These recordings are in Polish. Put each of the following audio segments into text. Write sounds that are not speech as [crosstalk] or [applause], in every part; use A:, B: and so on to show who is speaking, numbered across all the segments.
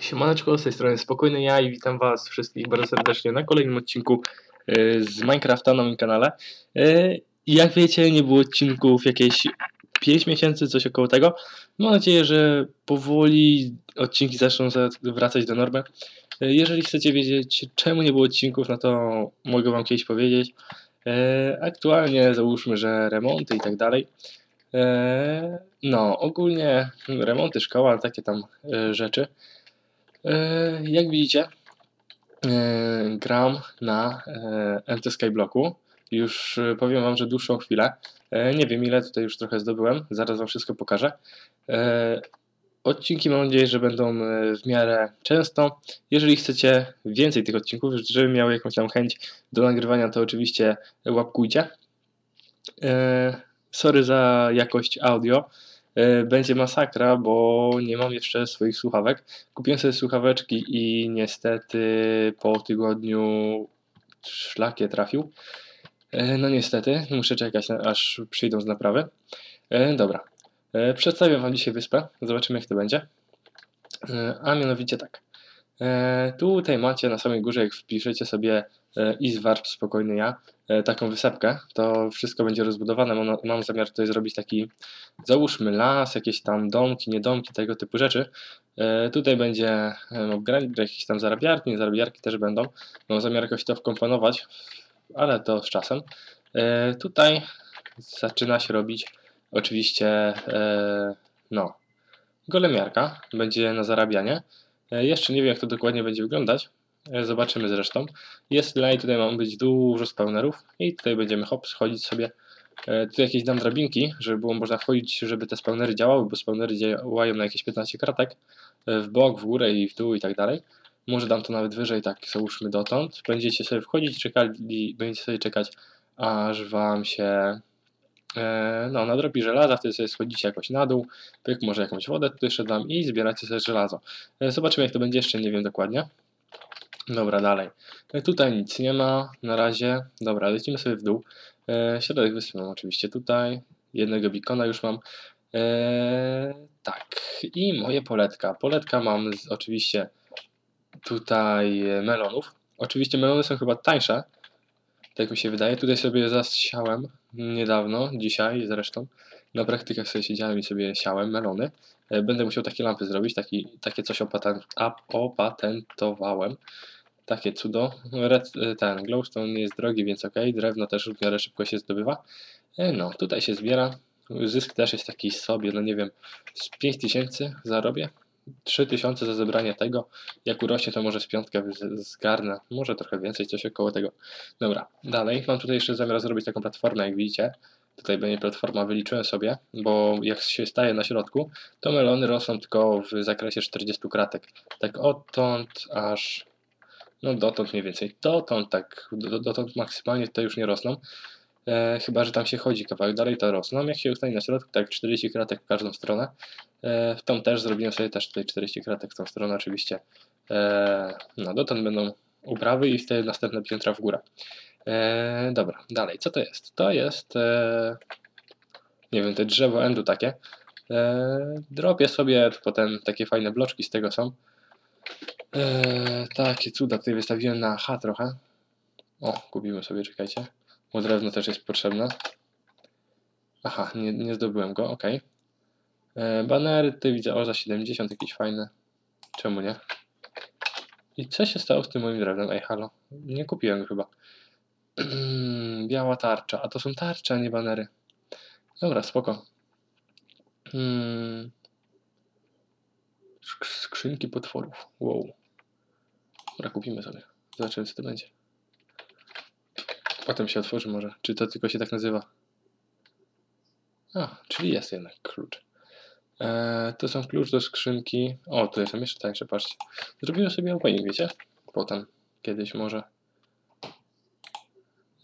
A: Siemaneczko, z tej strony Spokojny ja i witam was wszystkich bardzo serdecznie na kolejnym odcinku y, z Minecrafta na moim kanale. Y, Jak wiecie, nie było odcinków jakieś 5 miesięcy, coś około tego. Mam nadzieję, że powoli odcinki zaczną za- wracać do normy. Y, Jeżeli chcecie wiedzieć, czemu nie było odcinków, no to mogę wam kiedyś powiedzieć. Aktualnie załóżmy, że remonty i tak dalej. E, No, ogólnie remonty, szkoła, takie tam e, rzeczy. E, Jak widzicie, e, gram na e, MT Skyblocku. Już e, powiem wam, że dłuższą chwilę. E, Nie wiem ile, tutaj już trochę zdobyłem. Zaraz wam wszystko pokażę. E, Odcinki mam nadzieję, że będą e, w miarę często. Jeżeli chcecie więcej tych odcinków, żebym miał jakąś tam chęć do nagrywania, to oczywiście łapkujcie. E, Sorry za jakość audio. E, Będzie masakra, bo nie mam jeszcze swoich słuchawek. Kupiłem sobie słuchaweczki i niestety po tygodniu szlak je trafił. E, No niestety, muszę czekać aż przyjdą z naprawy. E, Dobra, przedstawię Wam dzisiaj wyspę, zobaczymy jak to będzie. A mianowicie tak. Tutaj macie na samej górze, jak wpiszecie sobie Iswarp spokojny ja, taką wysepkę, to wszystko będzie rozbudowane. Mam, zamiar tutaj zrobić taki, załóżmy las, jakieś tam domki, niedomki, tego typu rzeczy. E, Tutaj będzie e, upgrade, jakieś tam zarabiarki, zarabiarki też będą. Mam zamiar jakoś to wkomponować, ale to z czasem. E, Tutaj zaczyna się robić oczywiście e, no, golemiarka, będzie na zarabianie. E, Jeszcze nie wiem jak to dokładnie będzie wyglądać, E, zobaczymy zresztą. Jest lej, tutaj ma być dużo spawnerów i tutaj będziemy hop, schodzić sobie. E, Tu jakieś dam drabinki, żeby było można wchodzić, żeby te spawnery działały, bo spawnery działają na jakieś 15 kratek, e, w bok, w górę i w dół i tak dalej. Może dam to nawet wyżej, tak załóżmy dotąd. Będziecie sobie wchodzić, czekali, będziecie sobie czekać, aż wam się e, no, nadrobi żelaza, wtedy sobie schodzicie jakoś na dół, pyk, może jakąś wodę tutaj jeszcze dam i zbieracie sobie żelazo. E, Zobaczymy jak to będzie, jeszcze nie wiem dokładnie. Dobra, dalej. E, Tutaj nic nie ma na razie. Dobra, lecimy sobie w dół. E, środek wyspy mam oczywiście tutaj. Jednego bikona już mam. E, tak, i moje poletka. Poletka mam z, oczywiście tutaj e, melonów. Oczywiście melony są chyba tańsze, tak mi się wydaje. Tutaj sobie zasiałem niedawno, dzisiaj zresztą. Na praktykach sobie siedziałem i sobie siałem melony. E, Będę musiał takie lampy zrobić, taki, takie coś opatentowałem. Takie cudo. Red, e, ten glowstone jest drogi, więc ok. Drewno też w miarę szybko się zdobywa. E, No, tutaj się zbiera. Zysk też jest taki sobie, no nie wiem, z 5000 zarobię. 3000 za zebranie tego. Jak urośnie, to może z piątkę zgarnę. Może trochę więcej, coś około tego. Dobra, dalej. Mam tutaj jeszcze zamiar zrobić taką platformę, jak widzicie. Tutaj będzie platforma, wyliczyłem sobie, bo jak się staje na środku, to melony rosną tylko w zakresie 40 kratek. Tak odtąd aż, no dotąd mniej więcej, dotąd tak, do- dotąd maksymalnie tutaj już nie rosną. E, chyba, że tam się chodzi kawałek dalej, to rosną. Jak się ustanie na środku, tak 40 kratek w każdą stronę. E, w tą też zrobiłem sobie też tutaj 40 kratek w tą stronę oczywiście. E, no dotąd będą uprawy i wtedy następne piętra w górę. E, dobra, dalej, co to jest? To jest, e, nie wiem, te drzewo endu takie. E, dropię sobie, potem takie fajne bloczki z tego są. E, takie cuda tutaj wystawiłem na H trochę. O, kupimy sobie, czekajcie. Bo drewno też jest potrzebne. Aha, nie, nie zdobyłem go, ok. E, banery tutaj widzę, o za 70 jakieś fajne. Czemu nie? I co się stało z tym moim drewnem? Ej, halo. Nie kupiłem go chyba. [clears throat] Biała tarcza. A to są tarcze, a nie banery. Dobra, spoko. Hmm. Sk- Skrzynki potworów. Wow. Dobra, kupimy sobie. Zobaczymy, co to będzie. Potem się otworzy może. Czy to tylko się tak nazywa? A, czyli jest jednak klucz. Eee, to są klucz do skrzynki. O, tu są jeszcze tańsze, patrzcie. Zrobiłem sobie opening, wiecie? Potem, kiedyś może.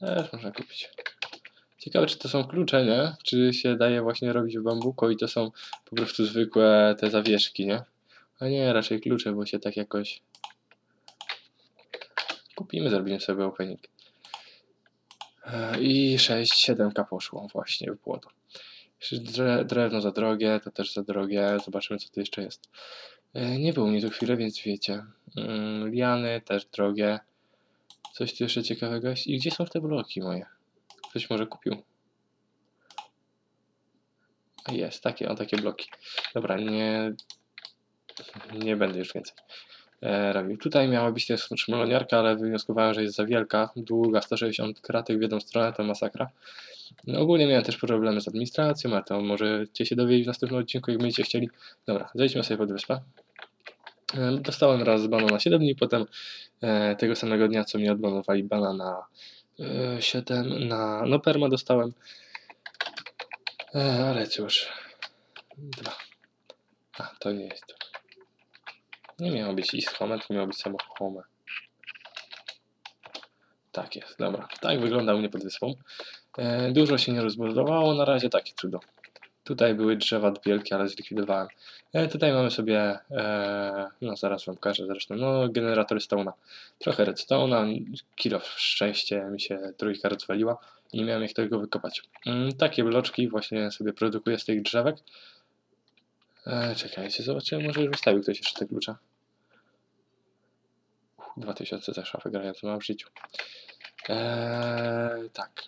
A: Też można kupić. Ciekawe, czy to są klucze, nie? Czy się daje właśnie robić w bambuko i to są po prostu zwykłe te zawieszki, nie? A nie, raczej klucze, bo się tak jakoś... Kupimy, zrobimy sobie opening. Eee, I 6-7k poszło właśnie w błoto. Dre- Drewno za drogie, to też za drogie. Zobaczymy, co tu jeszcze jest. E, Nie było mnie tu chwilę, więc wiecie. Mm, Liany też drogie. Coś tu jeszcze ciekawego jest. I gdzie są te bloki moje? Ktoś może kupił. Jest, takie, o takie bloki. Dobra, nie, nie będę już więcej e, robił. Tutaj miała być też szmeloniarka, ale wywnioskowałem, że jest za wielka, długa, 160 kratek w jedną stronę, to masakra. No, ogólnie miałem też problemy z administracją, ale to możecie się dowiedzieć w następnym odcinku, jak będziecie chcieli. Dobra, zejdźmy sobie pod wyspę. E, Dostałem raz bana na 7 dni, potem e, tego samego dnia, co mnie odbanowali bana na e, 7, na no perma dostałem. E, ale cóż. Dwa. A, to nie jest to. Nie miało być East Home, to miało być samo Home. Tak jest, dobra. Tak wygląda u mnie pod wyspą. E, dużo się nie rozbudowało, na razie takie cudo. Tutaj były drzewa wielkie, ale zlikwidowałem. E, tutaj mamy sobie, e, no zaraz wam pokażę zresztą, no generator stone'a. Trochę redstone'a, kilo szczęście mi się trójka rozwaliła i nie miałem jak tego wykopać. Mm, takie bloczki właśnie sobie produkuję z tych drzewek. E, czekajcie, zobaczymy, może już wystawił ktoś jeszcze te klucze. Uch, 2000 za szafę grają, to mam w życiu. Eee, tak.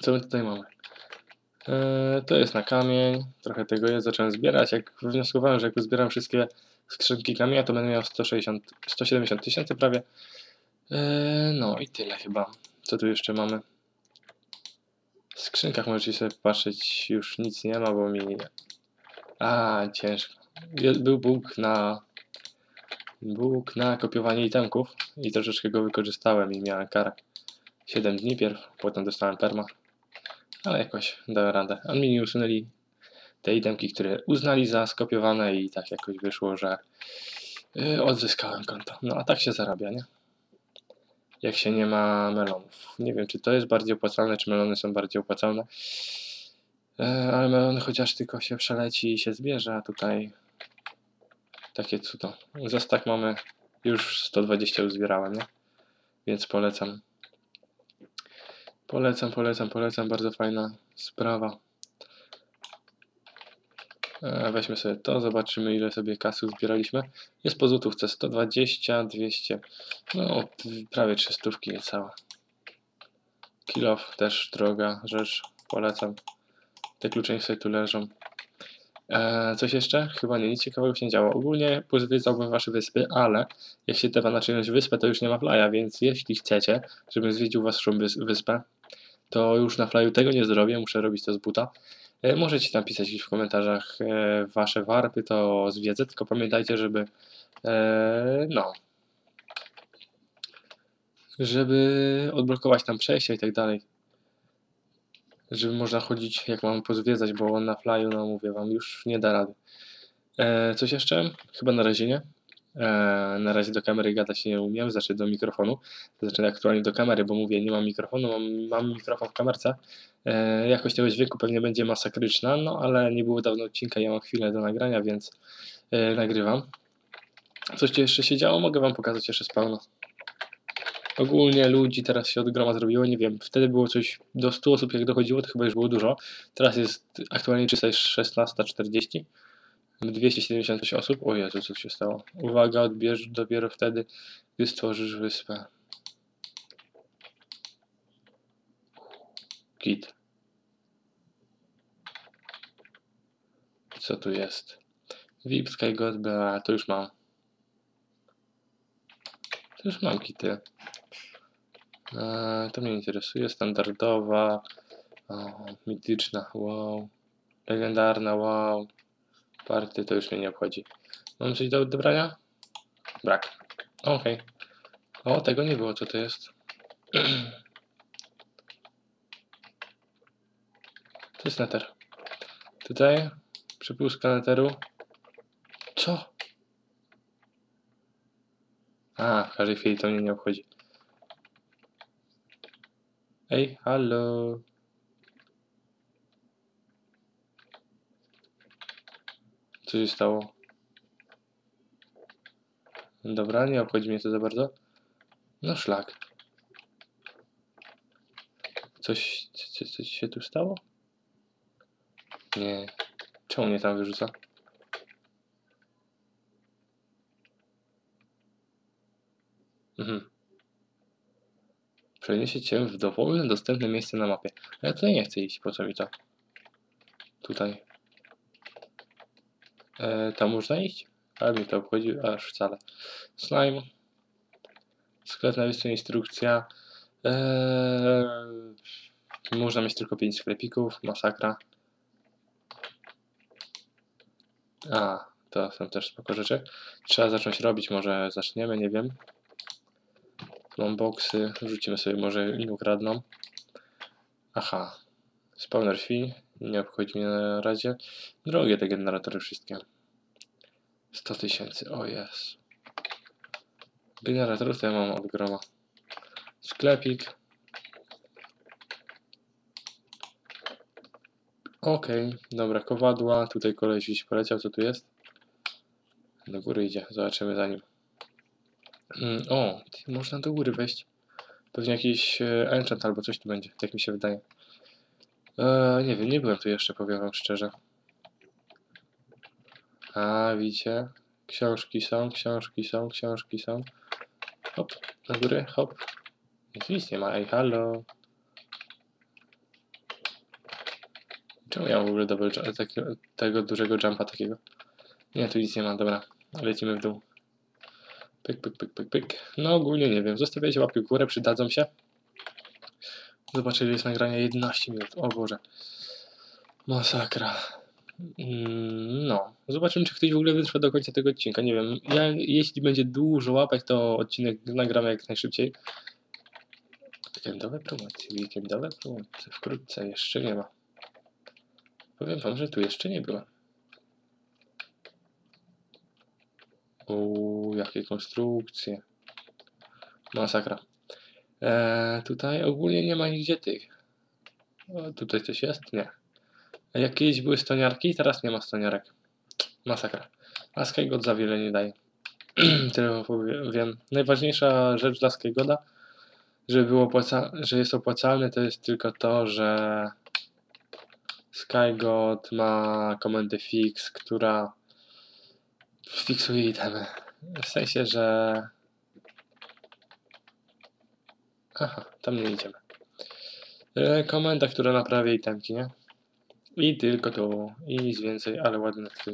A: Co my tutaj mamy? Eee, to jest na kamień, trochę tego jest, zacząłem zbierać. Jak wnioskowałem, że jak zbieram wszystkie skrzynki kamienia, to będę miał 160, 170 tysięcy prawie. Eee, no i tyle chyba. Co tu jeszcze mamy? W skrzynkach możecie sobie patrzeć, już nic nie ma, bo mi... A, ciężko. Był Bóg na... Bóg na kopiowanie itemków i troszeczkę go wykorzystałem i miałem karę. 7 dni pierw, potem dostałem perma. Ale jakoś dałem radę. A mi usunęli te itemki, które uznali za skopiowane i tak jakoś wyszło, że yy, odzyskałem konto. No a tak się zarabia, nie? Jak się nie ma melonów. Nie wiem, czy to jest bardziej opłacalne, czy melony są bardziej opłacalne. E, ale melony chociaż tylko się przeleci i się zbierze, a tutaj takie cudo. Za stak mamy już 120 uzbierałem, nie? Więc polecam. Polecam, polecam, polecam. Bardzo fajna sprawa. E, Weźmy sobie to, zobaczymy ile sobie kasy zbieraliśmy. Jest po złotówce 120, 200, no prawie 300 niecała. Kilof też droga rzecz, polecam. Te klucze sobie tu leżą. E, coś jeszcze? Chyba nie, nic ciekawego się nie działo. Ogólnie pozwiedzałbym wasze wyspy, ale jak się tepa na czyjąś wyspę, to już nie ma flya, więc jeśli chcecie, żebym zwiedził waszą wys- wyspę, to już na flyu tego nie zrobię, muszę robić to z buta. E, Możecie tam pisać w komentarzach e, wasze warpy, to zwiedzę, tylko pamiętajcie, żeby no żeby odblokować tam przejścia i tak dalej. Żeby można chodzić, jak mam pozwiedzać, bo na flyu, no mówię wam, już nie da rady. E, coś jeszcze? Chyba na razie nie. E, na razie do kamery gadać nie umiem, znaczy do mikrofonu. Znaczy aktualnie do kamery, bo mówię, nie mam mikrofonu, mam, mam mikrofon w kamerce. E, jakość tego dźwięku pewnie będzie masakryczna, no ale nie było dawno odcinka, ja mam chwilę do nagrania, więc e, nagrywam. Coś jeszcze się działo? Mogę wam pokazać jeszcze z pełna. Ogólnie ludzi teraz się od groma zrobiło, nie wiem, wtedy było coś do 100 osób jak dochodziło, to chyba już było dużo. Teraz jest aktualnie 16.40, 276 osób. O Jezu, co się stało? Uwaga, odbierz dopiero wtedy, gdy stworzysz wyspę. Git. Co tu jest? VIP, Sky God, to już mam. To już mam kity. Eee, to mnie interesuje. Standardowa, o, mityczna, wow. Legendarna, wow. Party to już mnie nie obchodzi. Mam coś do odebrania? Brak. Okej. O, tego nie było, co to jest? [clears throat] To jest neter. Tutaj przypuszka neteru. Co? A, w każdej chwili to mnie nie obchodzi. Ej, halo. Co się stało? Dobra, nie obchodzi mnie to za bardzo. No szlak. Coś, coś, coś się tu stało? Nie. Czemu mnie tam wyrzuca? Mhm. Przeniesie cię w dowolne dostępne miejsce na mapie. Ale tutaj nie chcę iść, po co mi to? Tutaj. E, tam można iść? Ale mi to obchodzi aż wcale. Slime. Sklep na wyspie, instrukcja. Eee, można mieć tylko 5 sklepików, masakra. A, to są też spoko rzeczy. Trzeba zacząć robić, może zaczniemy, nie wiem. Mam boksy, rzucimy sobie, może im ukradną. Aha, spawner świń, nie obchodzi mnie na razie. Drogie te generatory wszystkie. 100 tysięcy, o jest. Generatorów to ja mam od groma. Sklepik. Okej, okay, dobra, kowadła. Tutaj koleś gdzieś poleciał, co tu jest? Do góry idzie, zobaczymy za nim. Mm, o, można do góry wejść. Pewnie jakiś e, enchant albo coś tu będzie, tak mi się wydaje. E, nie wiem, nie byłem tu jeszcze, powiem wam szczerze. A, widzicie? Książki są, książki są, książki są. Hop, na górę, hop. Nic, nic nie ma, ej, halo. Czemu ja mam w ogóle double takiego, tego dużego jumpa takiego? Nie, tu nic nie ma, dobra. Lecimy w dół. Pyk, pyk, pyk, pyk, pyk. No ogólnie nie wiem. Zostawiajcie łapki w górę, przydadzą się. Zobaczę, ile jest nagrania 11 minut. O Boże. Masakra. Mm, no. Zobaczymy, czy ktoś w ogóle wytrwa do końca tego odcinka. Nie wiem. Ja, jeśli będzie dużo łapek, to odcinek nagramy jak najszybciej. Weekendowe promocje, weekendowe promocje. Wkrótce jeszcze nie ma. Powiem wam, że tu jeszcze nie byłem. Uuu, jakie konstrukcje. Masakra. Eee, tutaj ogólnie nie ma nigdzie tych. O, tutaj coś jest? Nie. Jak kiedyś były stoniarki, teraz nie ma stoniarek. Masakra. A Skygod za wiele nie daje. [clears throat] Tyle powiem. Najważniejsza rzecz dla Skygoda, żeby było że jest opłacalny, to jest tylko to, że Skygod ma komendę fix, która fiksuje itemy. W sensie, że... Aha, tam nie idziemy. Komenda, która naprawia itemki, nie? I tylko to. I nic więcej, ale ładnie to...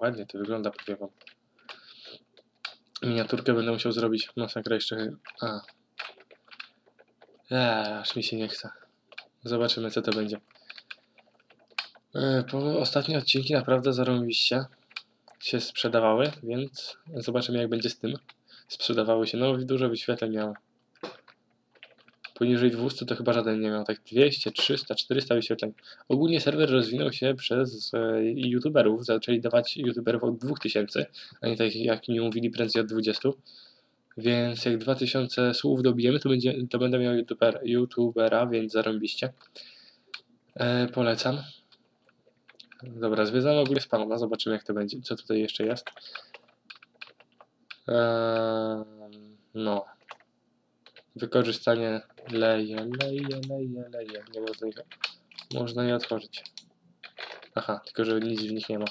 A: Ładnie to wygląda, powiem wam. Miniaturkę będę musiał zrobić. Masakra jeszcze... A. Eee, aż mi się nie chce. Zobaczymy, co to będzie. E, po ostatnie odcinki naprawdę zarobiście się sprzedawały, więc zobaczymy jak będzie z tym. Sprzedawały się, no dużo wyświetleń miało. Poniżej 200 to chyba żaden nie miał, tak 200, 300, 400 wyświetleń. Ogólnie serwer rozwinął się przez e, youtuberów, zaczęli dawać youtuberów od 2000, a nie tak jak mi mówili prędzej od 20. Więc jak 2000 słów dobijemy, to, będzie, to będę miał YouTuber, youtubera, więc zarąbiście. E, polecam. Dobra, zwiedzamy spawna, zobaczymy jak to będzie, co tutaj jeszcze jest. Eee, no. Wykorzystanie leje, leje, leje, leje. Nie można ich, można je otworzyć. Aha, tylko że nic w nich nie ma.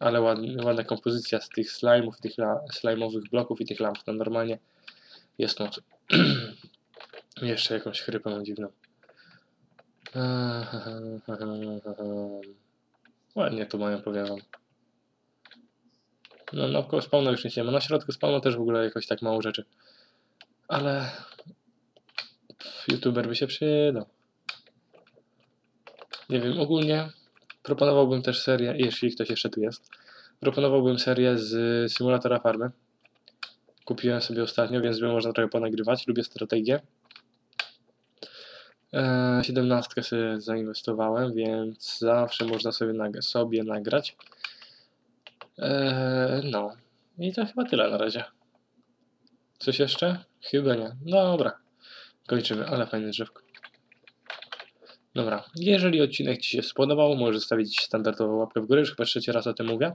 A: Ale ładna, ładna kompozycja z tych slime'ów, tych slime'owych bloków i tych lamp. No normalnie jest noc. [clears throat] Jeszcze jakąś chrypę dziwną. Ładnie tu mają, powiem. No naokoło spawna już nic nie ma. Na środku spawna też w ogóle jakoś tak mało rzeczy. Ale... YouTuber by się przydał. Nie wiem, ogólnie proponowałbym też serię, jeśli ktoś jeszcze tu jest, proponowałbym serię z symulatora farmy. Kupiłem sobie ostatnio, więc by można trochę ponagrywać. Lubię strategię. 17 sobie zainwestowałem, więc zawsze można sobie, nag sobie nagrać. Eee, no. I to chyba tyle na razie. Coś jeszcze? Chyba nie. Dobra. Kończymy, ale fajne drzewko. Dobra. Jeżeli odcinek Ci się spodobał, możesz zostawić standardową łapkę w górę. Już chyba trzeci raz o tym mówię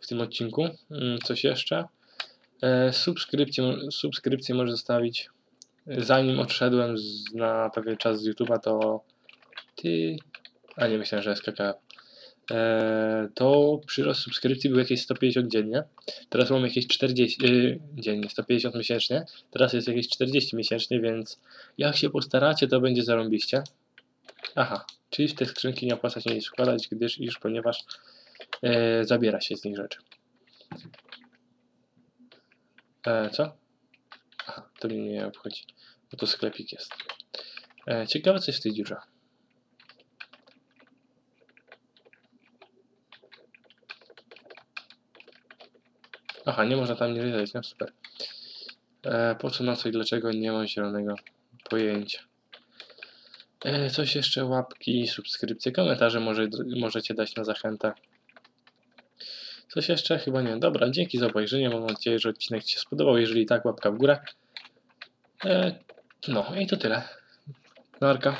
A: w tym odcinku. Mm, coś jeszcze? Eee, subskrypcję, subskrypcję możesz zostawić zanim odszedłem z, na pewien czas z YouTube'a, to ty... A nie myślałem, że SKK. e, to przyrost subskrypcji był jakieś 150 dziennie. Teraz mam jakieś 40 yy, dziennie, 150 miesięcznie. Teraz jest jakieś 40 miesięcznie, więc jak się postaracie, to będzie zarąbiście. Aha, czyli w te skrzynki nie opłaca się nic wkładać, gdyż już ponieważ e, zabiera się z nich rzeczy. E, co? To mnie nie obchodzi, bo to sklepik jest. E, ciekawe coś w tej dziurze. Aha, nie można tam nie wydać, no super. E, po co, na co i dlaczego, nie mam zielonego pojęcia. E, coś jeszcze, łapki, subskrypcje, komentarze może, możecie dać na zachętę. Coś jeszcze? Chyba nie. Dobra, dzięki za obejrzenie. Mam nadzieję, że odcinek Ci się spodobał. Jeżeli tak, łapka w górę. E, no i to tyle. Narka.